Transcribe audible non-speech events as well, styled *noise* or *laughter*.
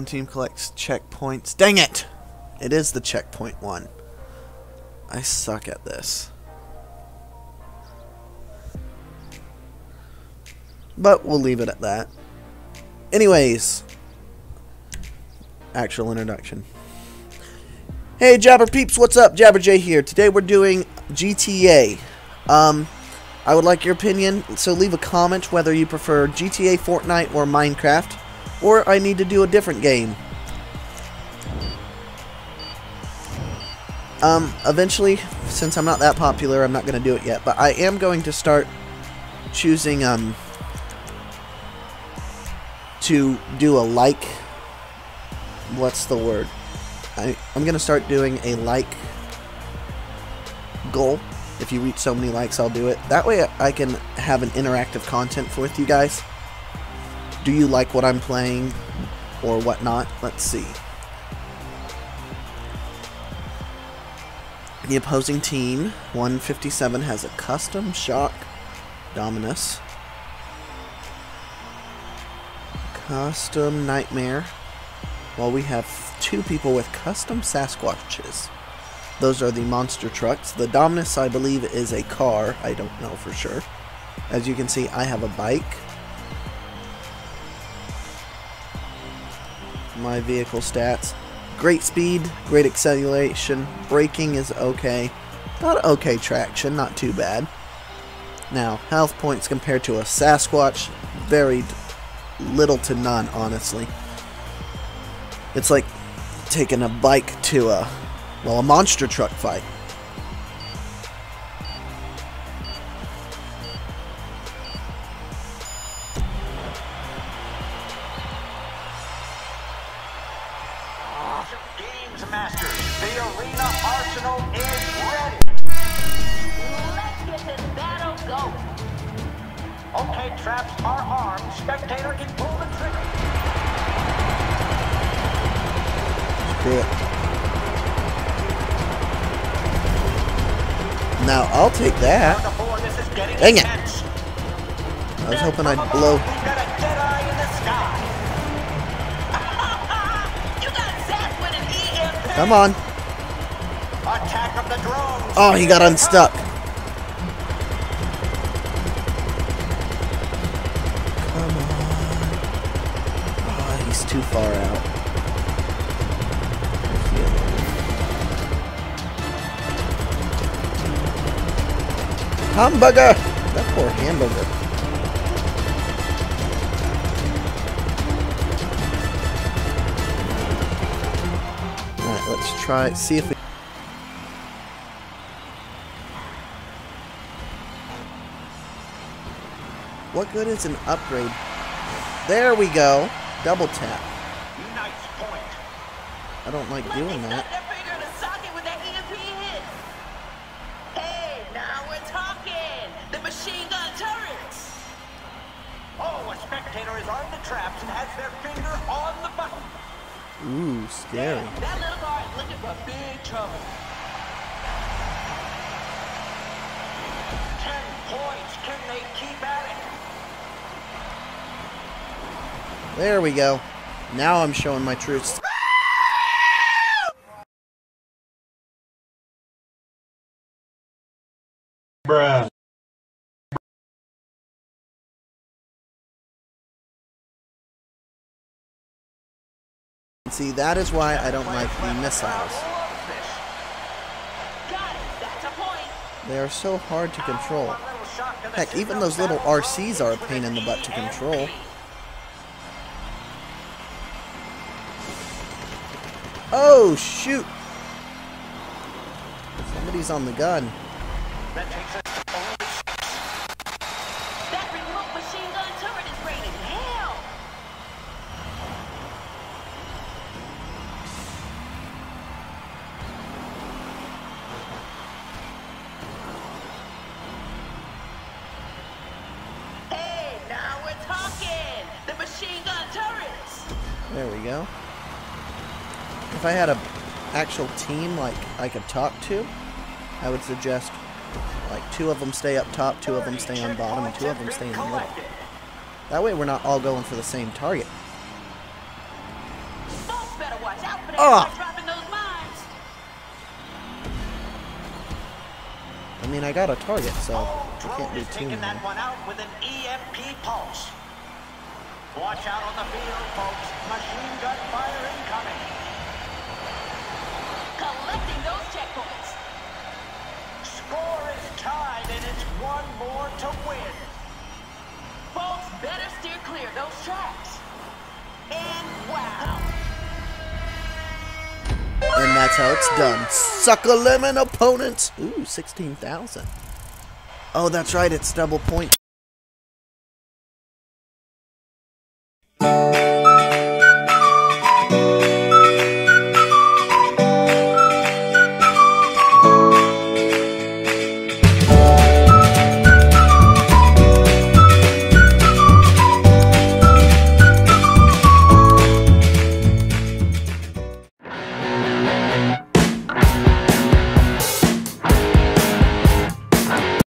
team collects checkpoints. Dang it! It is the checkpoint one. I suck at this. But we'll leave it at that. Anyways, actual introduction. Hey Jabber peeps, what's up? JabberJay here. Today we're doing GTA. Um, I would like your opinion, so leave a comment whether you prefer GTA, Fortnite, or Minecraft, or I need to do a different game. Um, eventually, since I'm not that popular, I'm not going to do it yet, but I am going to start choosing, um, to do a like, what's the word? I, I'm going to start doing a like goal. If you reach so many likes, I'll do it. That way I can have an interactive content with you guys. Do you like what I'm playing or whatnot? Let's see. The opposing team, 157, has a custom shock Dominus. Custom Nightmare. While we have two people with custom Sasquatches. Those are the monster trucks. The Dominus, I believe, is a car. I don't know for sure. As you can see, I have a bike. My vehicle stats. Great speed, great acceleration, braking is okay. Not okay traction, not too bad. Now, health points compared to a Sasquatch, very little to none, honestly. It's like taking a bike to a, well, a monster truck fight. Arena Arsenal is ready. Let's get this battle going. Okay, traps are armed. Spectator can pull the trigger. Screw it. Now, I'll take that. On the board, this is getting Dang it. I was hoping I'd blow. We've got a dead eye in the sky. *laughs* you got zapped with an EMP. Come on. Attack of the drones. Oh, he got unstuck. Come on. Oh, he's too far out. Hamburger! That poor hamburger. Alright, let's try, see if we... What good is an upgrade? There we go. Double tap. I don't like Let doing that. their finger in the socket with that Hey, now we're talking. The machine gun turrets. Oh, a spectator is armed to traps and has their finger on the button. Ooh, scary. That little car is looking for big trouble. Ten points. Can they keep at it? There we go. Now I'm showing my truth. See, that is why I don't like the missiles. Love this. Got it. That's a point. They are so hard to control. One little shock to the Heck, even those little RCs are a pain in the butt to control. Oh, shoot! Somebody's on the gun. That takes us only That remote machine gun turret is raining hell. Hey, now we're talking. The machine gun turrets. There we go. If I had a actual team like I could talk to, I would suggest like two of them stay up top, two of them stay on bottom, and two of them stay in the middle. That way we're not all going for the same target. mines. I mean, I got a target, so Oh, I can't do too many. Watch out on the field, folks. Machine gun fire incoming. One more to win. Folks, better steer clear those tracks. And wow. And that's how it's done. Suck a lemon, opponents! Ooh, 16,000. Oh, that's right, it's double point.